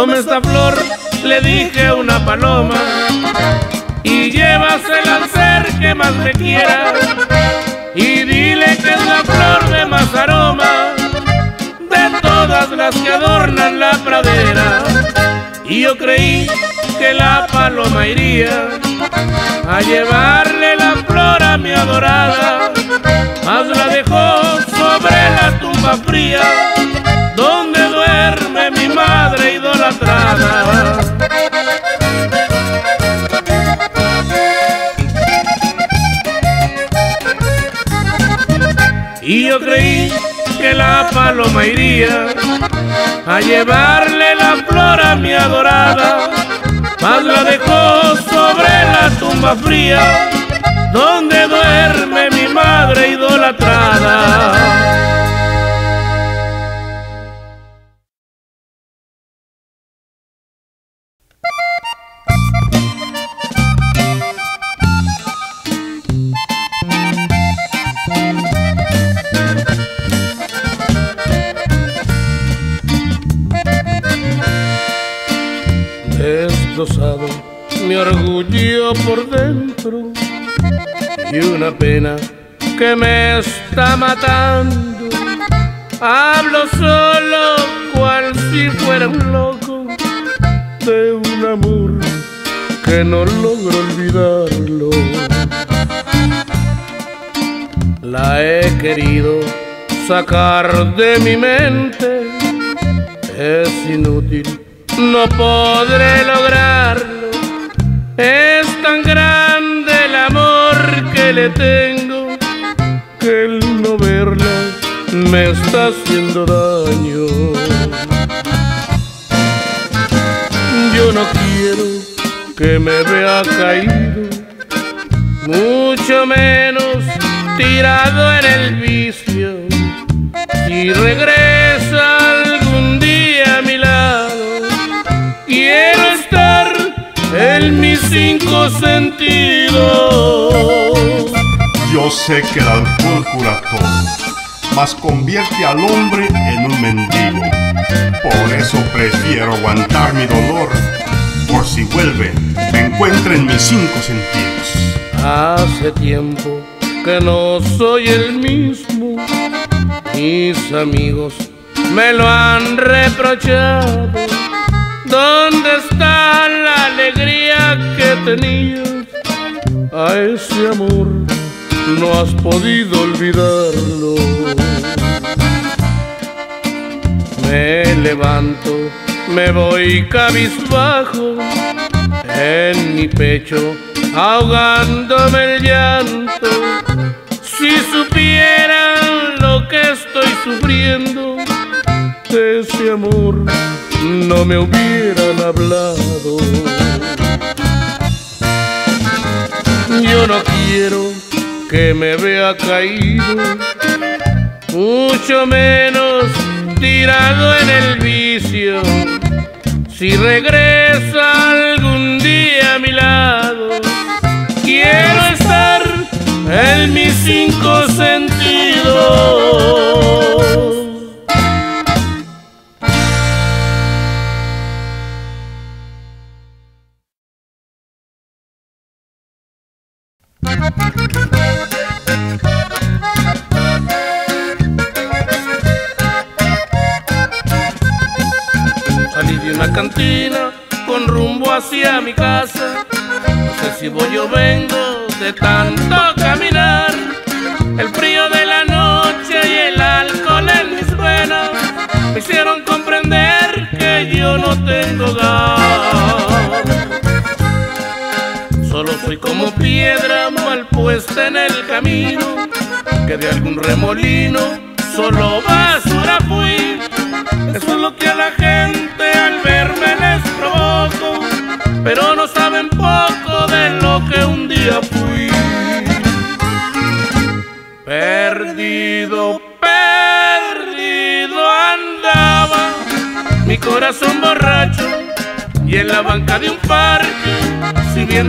Toma esta flor, le dije una paloma, y llévasela al ser que más me quiera, y dile que es la flor de más aroma de todas las que adornan la pradera. Y yo creí que la paloma iría a llevarle la flor a mi adorada, mas la dejó sobre la tumba fría, mi madre idolatrada. Y yo creí que la paloma iría a llevarle la flor a mi adorada, mas la dejó sobre la tumba fría, donde duerme mi madre idolatrada. Destrozado mi orgullo por dentro y una pena que me está matando. Hablo solo cual si fuera un loco de un amor que no logro olvidarlo. la he querido sacar de mi mente. Es inútil, no podré Es tan grande el amor que le tengo que el no verla me está haciendo daño. Yo no quiero que me vea caído, mucho menos tirado en el vicio. Si regresa cinco sentidos. Yo sé que el alcohol cura todo mas convierte al hombre en un mendigo. Por eso prefiero aguantar mi dolor, por si vuelve, me encuentre en mis cinco sentidos. Hace tiempo que no soy el mismo, mis amigos me lo han reprochado. ¿Dónde está alegría que tenías a ese amor? no has podido olvidarlo. Me levanto, me voy cabizbajo en mi pecho, ahogándome el llanto. Si supieran lo que estoy sufriendo, de ese amor no me hubieran hablado. Yo no quiero que me vea caído, mucho menos tirado en el vicio. Si regresa algún día a mi lado, quiero estar en mis cinco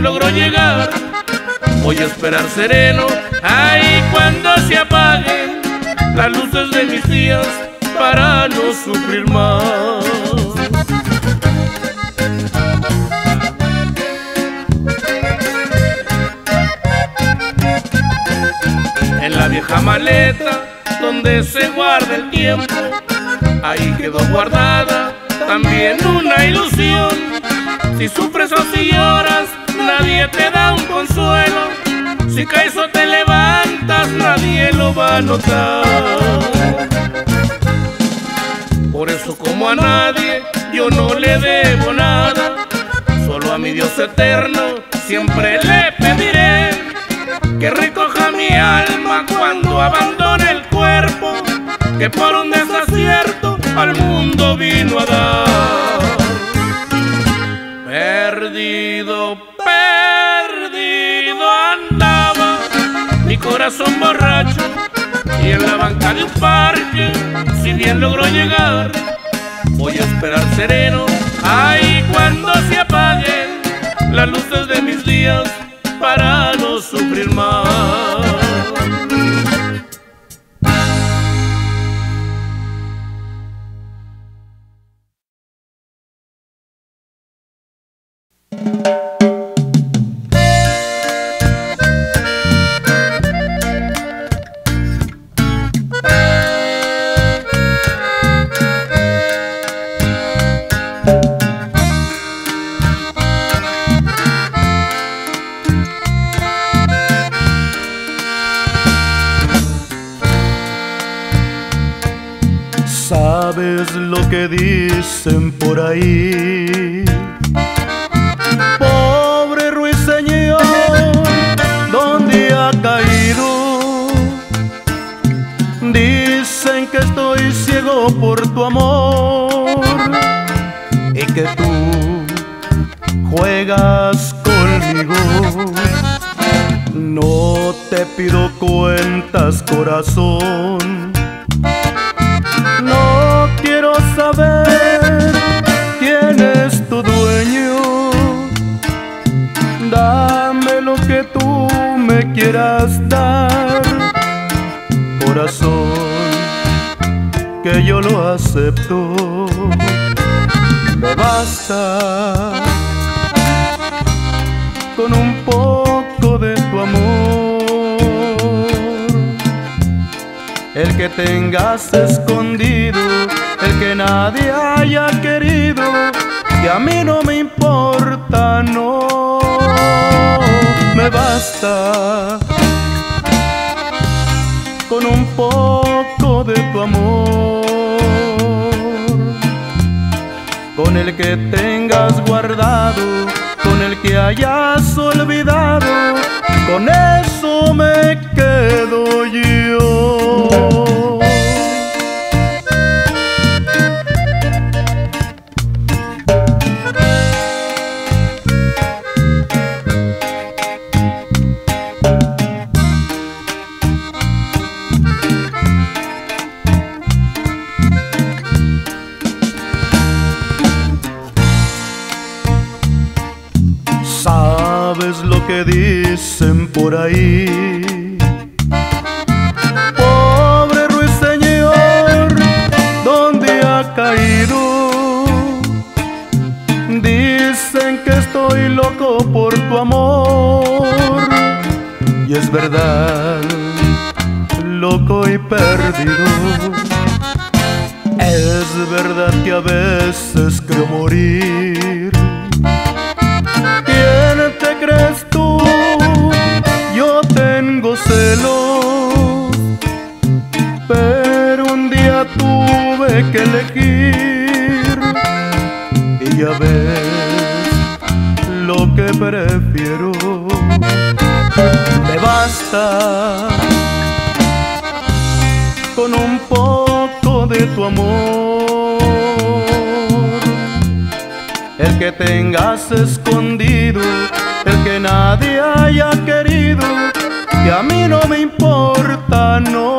logró llegar, voy a esperar sereno ahí cuando se apaguen las luces de mis días para no sufrir más. En la vieja maleta donde se guarda el tiempo, ahí quedó guardada también una ilusión. Si sufres o si lloras, nadie te da un consuelo. Si caes o te levantas, nadie lo va a notar. Por eso como a nadie yo no le debo nada, solo a mi Dios eterno siempre le pediré que recoja mi alma cuando abandone el cuerpo, que por un desacierto al mundo vino a dar. Corazón borracho y en la banca de un parque, si bien logró llegar, voy a esperar sereno ahí cuando se apaguen las luces de mis días acepto. Me basta con un poco de tu amor. El que tengas escondido, el que nadie haya querido, que a mí no me importa, no me basta con un poco de tu amor con el que tengas guardado, con el que hayas olvidado, con eso me quedo yo. Sabes lo que dicen por ahí. Pobre ruiseñor, ¿dónde ha caído? Dicen que estoy loco por tu amor. Y es verdad, loco y perdido. Es verdad que a veces creo morir. Pero un día tuve que elegir y ya ves lo que prefiero. Me basta con un poco de tu amor el que tengas escondido, el que nadie haya querido, que a mí no me importa, no.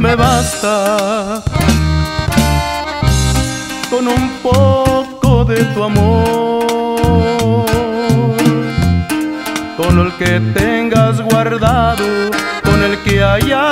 Me basta con un poco de tu amor, con el que tengas guardado, con el que hayas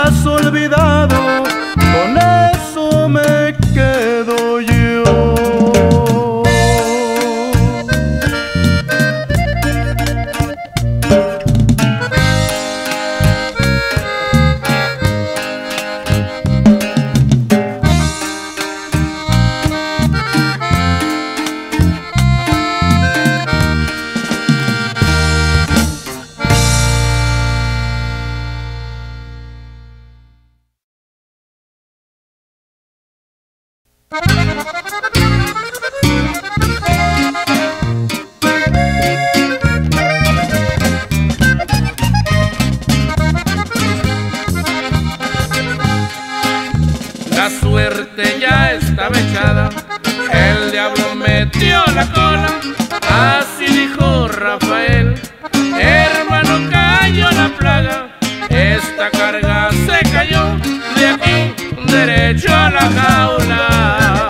esta carga se cayó de aquí derecho a la jaula.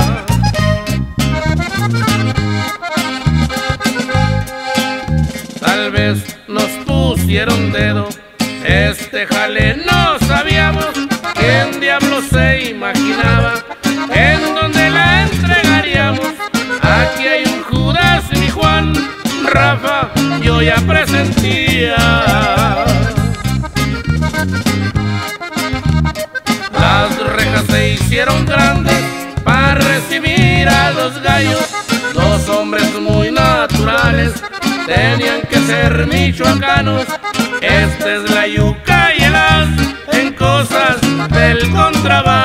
Tal vez nos pusieron dedo, este jale no sabíamos quién diablo se imaginaba en dónde la entregaríamos. Aquí hay un Judas y mi Juan, Rafa, yo ya dos hombres muy naturales, tenían que ser michoacanos. Esta es la yuca y el as en cosas del contrabando.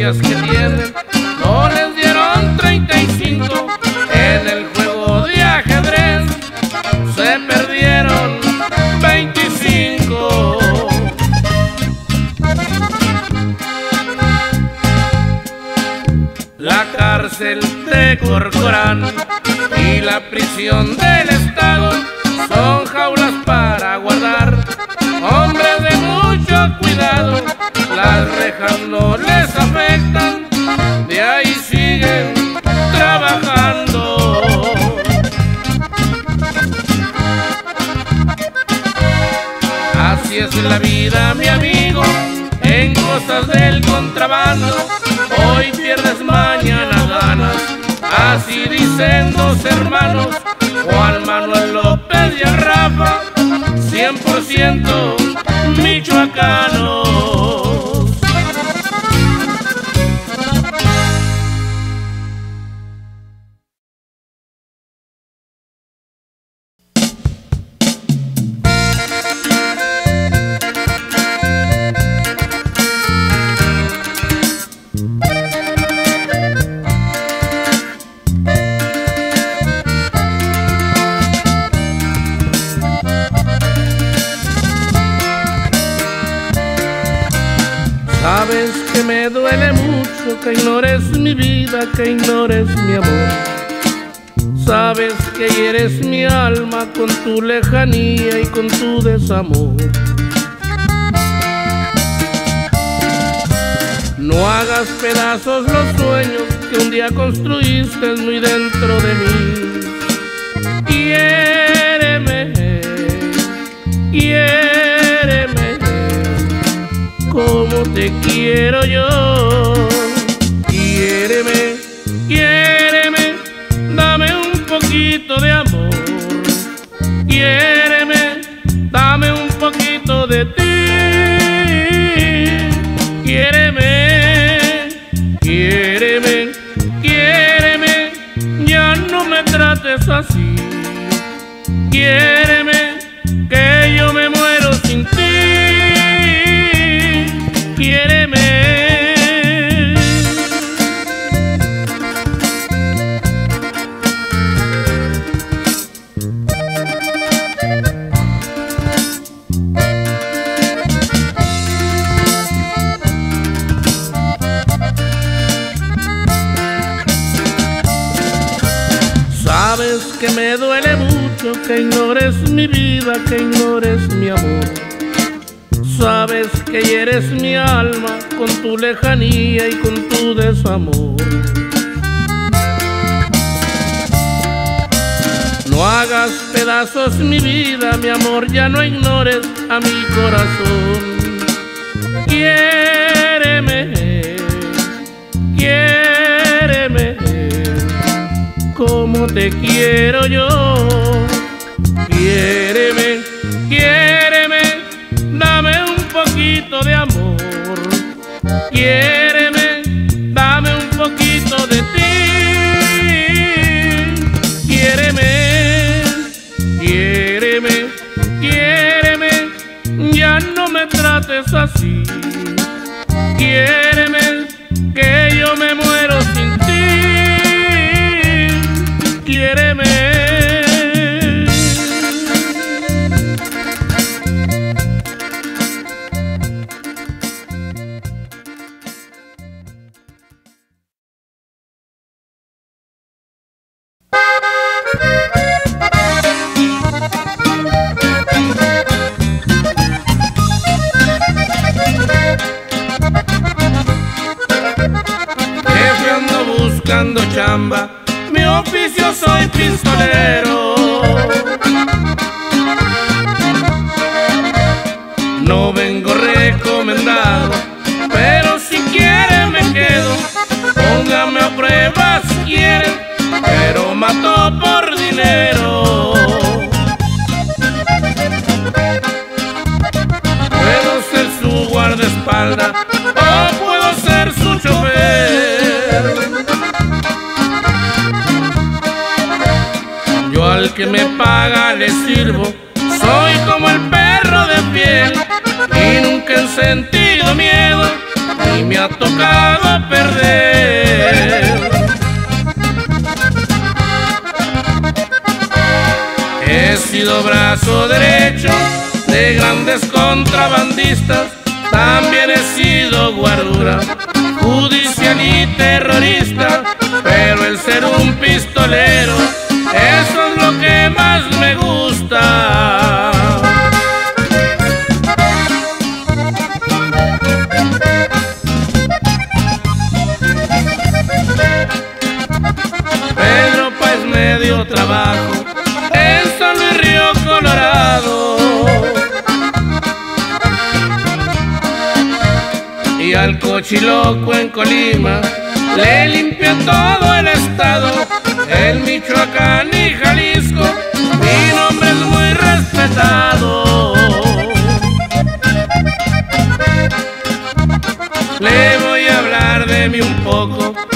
Que tienen. No les dieron 35 en el juego de ajedrez, se perdieron 25. La cárcel de Corcorán y la prisión del Estado son jaulas para guardar hombres de mucho cuidado. Las rejas no les afectan, Así es la vida, mi amigo, en cosas del contrabando. Hoy pierdes, mañana ganas. Así dicen dos hermanos, Juan Manuel López y Rafa, 100% michoacanos. Me duele mucho que ignores mi vida, que ignores mi amor. Sabes que hieres mi alma con tu lejanía y con tu desamor. No hagas pedazos los sueños que un día construiste muy dentro de mí. Quiéreme, quiéreme como te quiero yo. Quiéreme, quiéreme, dame un poquito de amor. Quiéreme, dame un poquito de ti. Quiéreme, quiéreme, quiéreme, ya no me trates así. Quiéreme, hieres mi alma con tu lejanía y con tu desamor. No hagas pedazos mi vida, mi amor, ya no ignores a mi corazón. Quiéreme, quiéreme como te quiero yo. Quiéreme, me trates al que me paga le sirvo, soy como el perro de piel y nunca he sentido miedo ni me ha tocado perder. He sido brazo derecho de grandes contrabandistas, también he sido guardura judicial y terrorista, pero el ser un pistolero, eso Y al cochiloco en Colima le limpió todo el estado. El Michoacán y Jalisco, mi nombre es muy respetado. Le voy a hablar de mí un poco.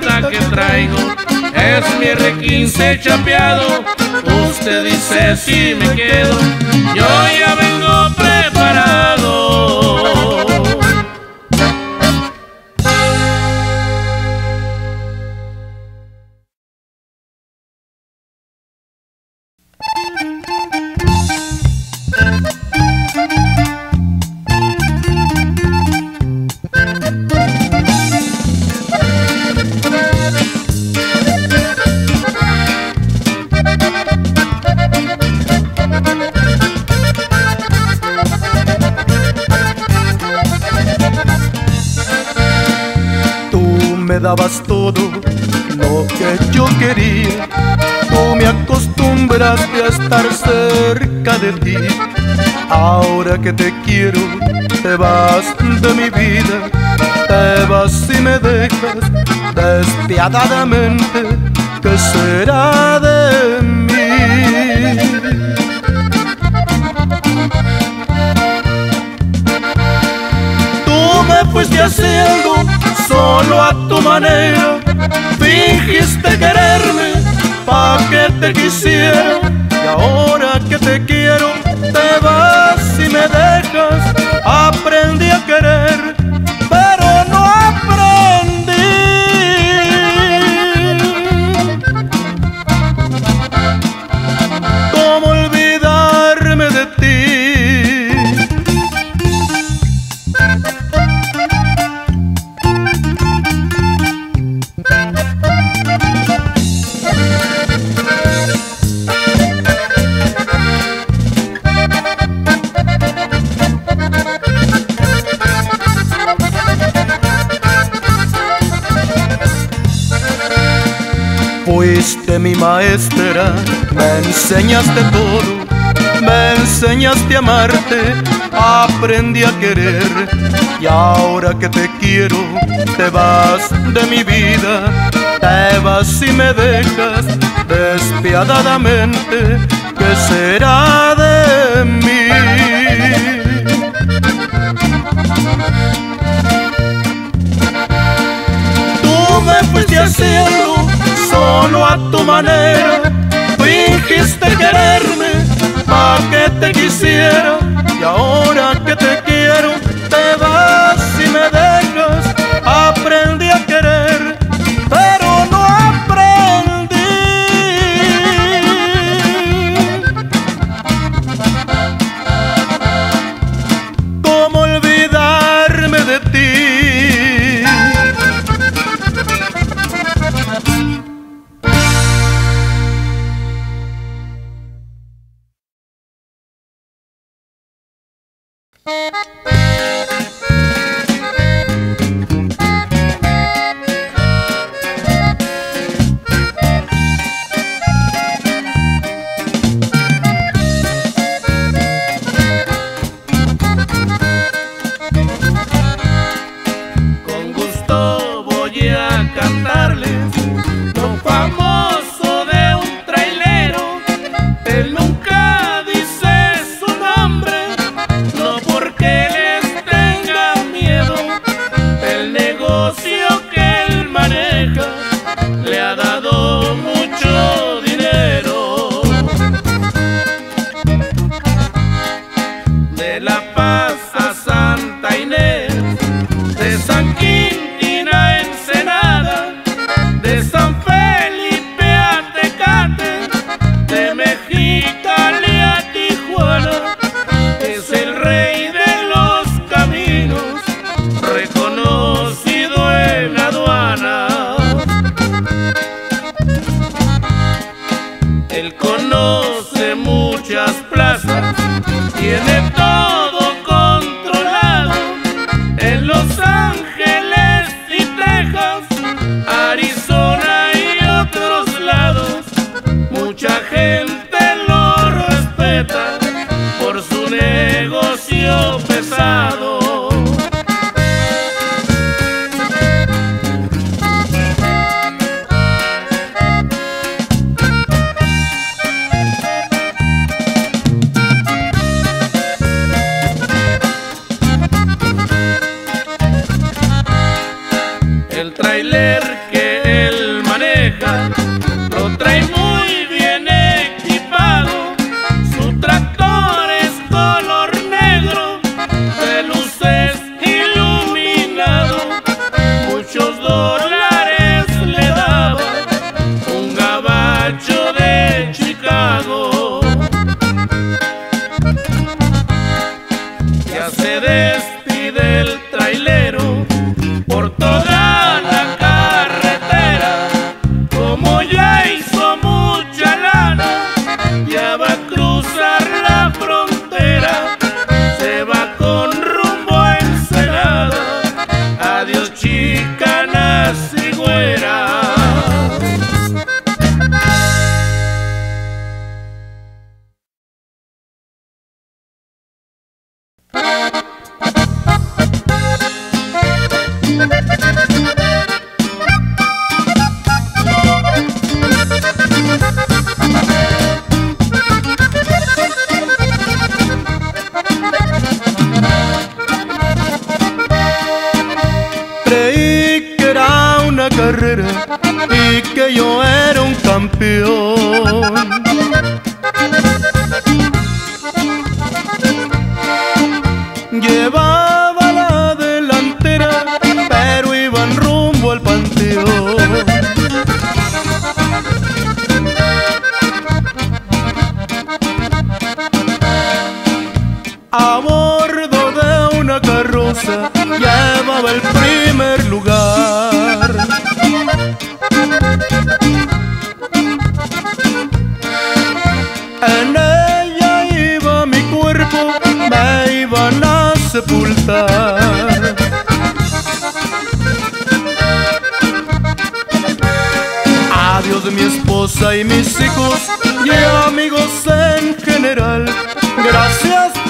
Carta que traigo es mi R15 chapeado. Usted dice si me quedo, yo ya vengo dabas todo lo que yo quería. Tú me acostumbraste a estar cerca de ti. Ahora que te quiero, te vas de mi vida. Te vas y me dejas despiadadamente. ¿Qué será de mí? Tú me fuiste haciendo solo a tu manera. Fingiste quererme pa' que te quisiera. Y ahora que te quiero, te vas y me dejas. Fuiste mi maestra, me enseñaste todo, me enseñaste a amarte, aprendí a querer y ahora que te quiero, te vas de mi vida, te vas y me dejas despiadadamente, ¿qué será de mí? Tú me fuiste haciendo solo a tu manera. Fingiste quererme pa' que te quisiera. Y ahora que te quiero, Música y el y mis hijos y amigos en general. Gracias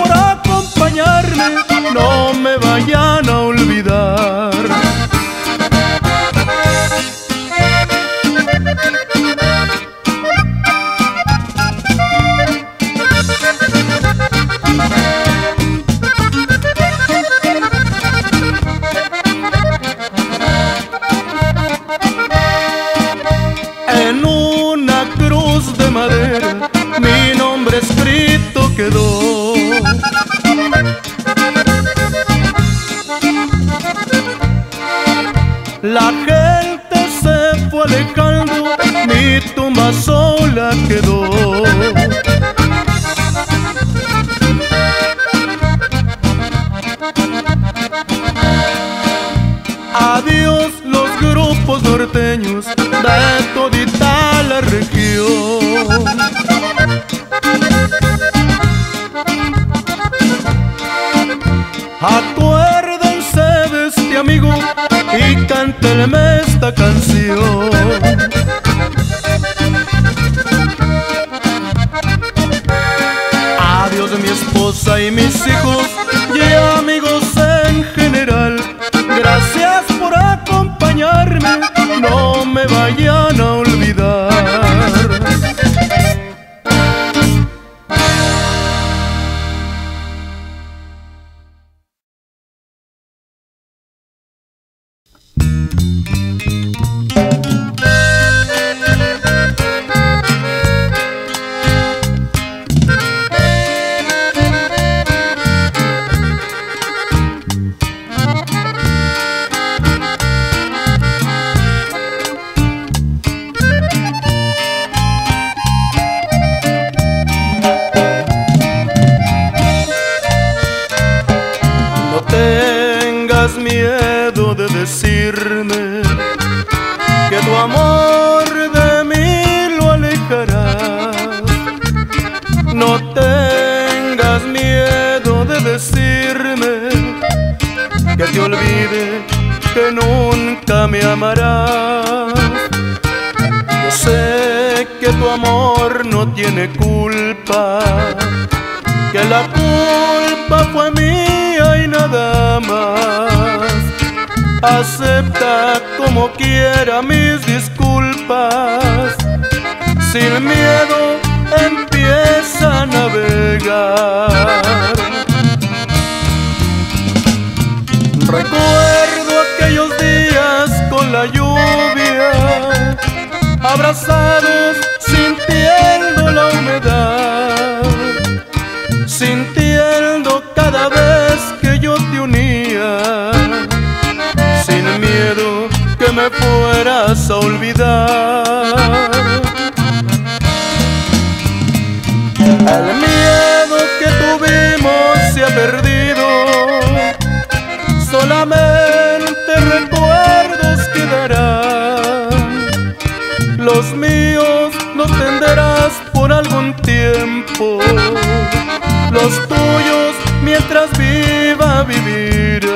para todita la región. Acuérdense de este amigo y cántenme esta canción. Adiós mi esposa y mis hijos de decirme que tu amor de mí lo alejará. No tengas miedo de decirme que te olvide que nunca me amarás. Yo sé que tu amor no tiene culpa que la culpa fue mía y nada más. Acepta como quiera mis disculpas, sin miedo empieza a navegar. Recuerdo aquellos días con la lluvia, abrazados sintiendo la humedad me fueras a olvidar. El miedo que tuvimos se ha perdido, solamente recuerdos quedarán. Los míos los tendrás por algún tiempo los tuyos mientras viva vivirán.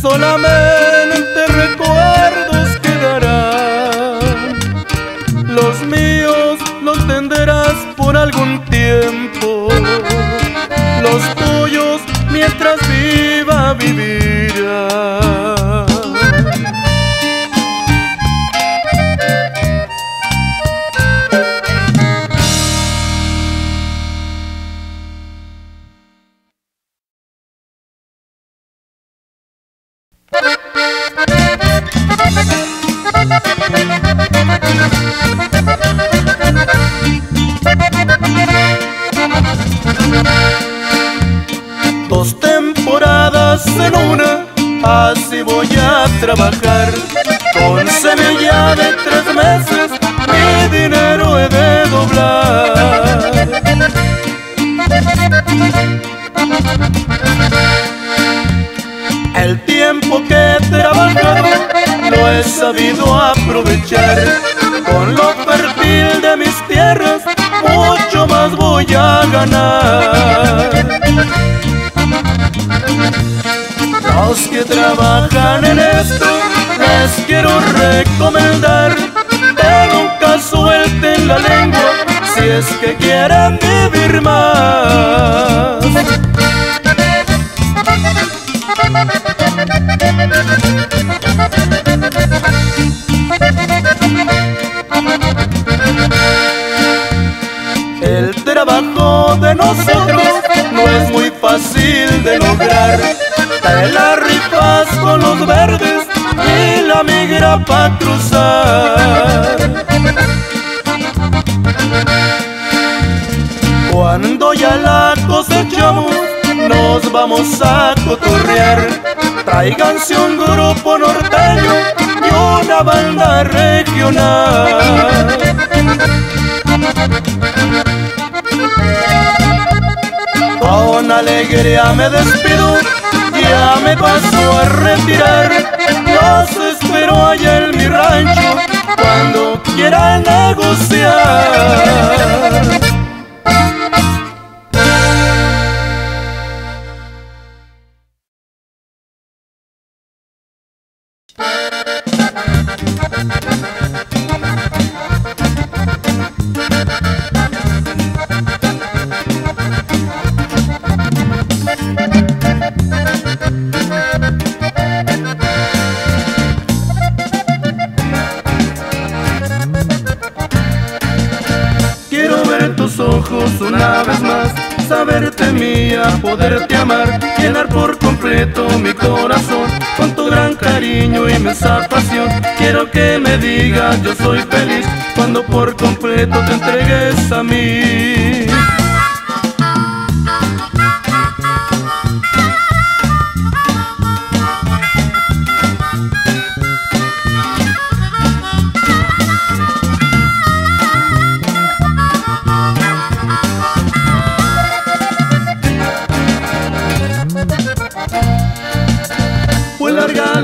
Solamente Que trabajan en esto, les quiero recomendar que nunca suelten la lengua si es que quieren vivir más. El trabajo de nosotros no es muy fácil de lograr. Te la rifas con los verdes y la migra pa' cruzar. Cuando ya la cosechamos, nos vamos a cotorrear. Tráiganse un grupo norteño y una banda regional. Con alegría me despido, ya me paso a retirar. Los espero allá en mi rancho cuando quieran negociar. Poderte amar, llenar por completo mi corazón con tu gran cariño y inmensa pasión. Quiero que me digas yo soy feliz cuando por completo te entregues a mí.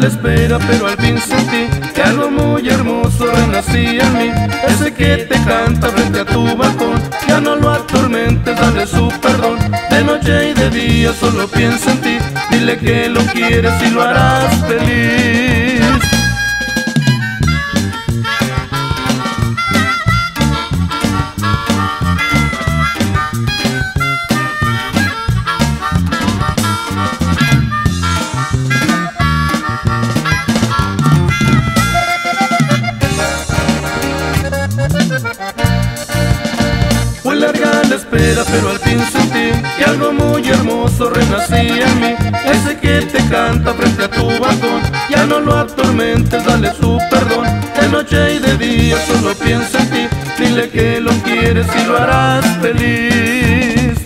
Espera, pero al fin sentí que algo muy hermoso renacía en mí. Ese que te canta frente a tu balcón, ya no lo atormentes, dale su perdón. De noche y de día solo piensa en ti, dile que lo quieres y lo harás feliz. Espera, pero al fin sentí que algo muy hermoso renacía en mí. Ese que te canta frente a tu balcón, ya no lo atormentes, dale su perdón. De noche y de día solo piensa en ti, dile que lo quieres y lo harás feliz.